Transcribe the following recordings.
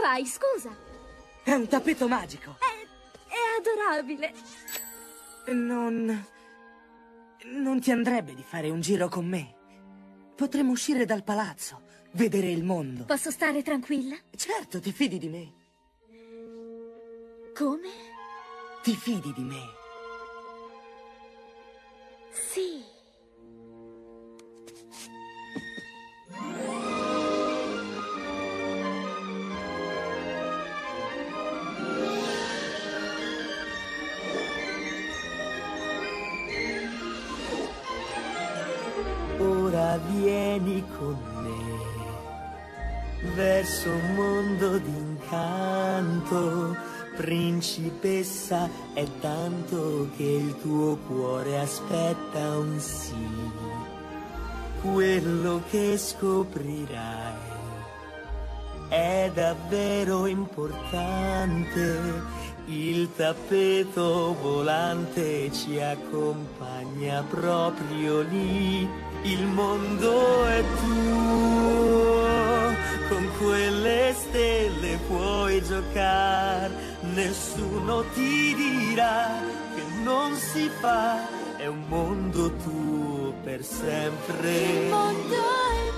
fai, scusa? È un tappeto magico. È, è adorabile. Non... Non ti andrebbe di fare un giro con me? Potremmo uscire dal palazzo, vedere il mondo. Posso stare tranquilla? Certo, ti fidi di me. Come? Ti fidi di me. Sì. Vieni con me verso un mondo d'incanto. Principessa, è tanto che il tuo cuore aspetta un sì. Quello che scoprirai è davvero importante. Il tappeto volante ci accompagna proprio lì. Il mondo è tuo, con quelle stelle puoi giocare. Nessuno ti dirà che non si fa, è un mondo tuo per sempre. Il mondo è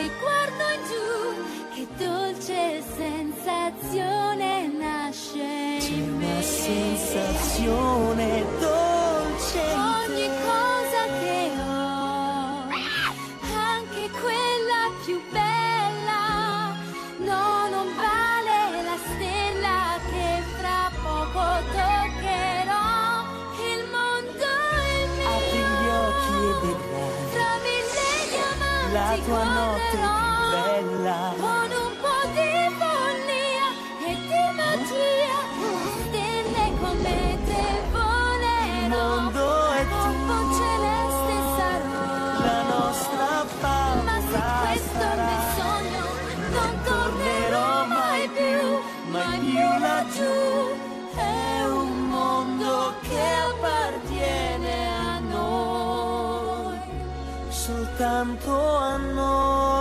poi guardo in giù, che dolce sensazione nasce C'è in una me. sensazione la tua notte bella. Con un po' di Soltanto a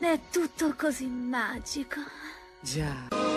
È tutto così magico. Già.